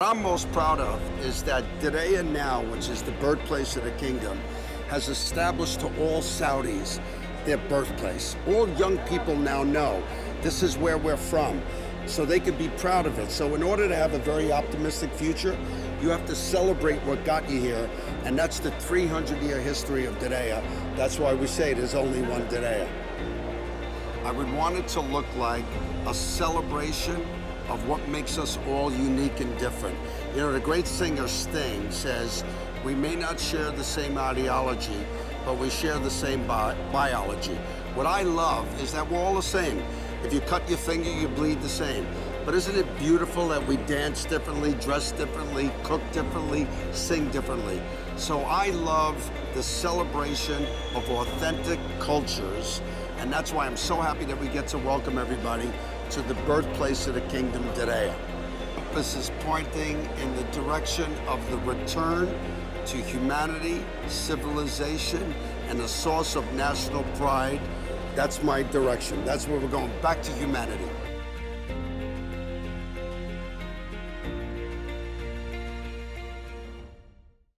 What I'm most proud of is that Diriyah now, which is the birthplace of the kingdom, has established to all Saudis their birthplace. All young people now know this is where we're from, so they can be proud of it. So in order to have a very optimistic future, you have to celebrate what got you here, and that's the 300-year history of Diriyah. That's why we say there's only one Diriyah. I would want it to look like a celebration of what makes us all unique and different. You know, the great singer Sting says, we may not share the same ideology, but we share the same bi biology. What I love is that we're all the same. If you cut your finger, you bleed the same. But isn't it beautiful that we dance differently, dress differently, cook differently, sing differently? So I love the celebration of authentic cultures, and that's why I'm so happy that we get to welcome everybody to the birthplace of the kingdom today. This is pointing in the direction of the return to humanity, civilization, and a source of national pride. That's my direction. That's where we're going, back to humanity.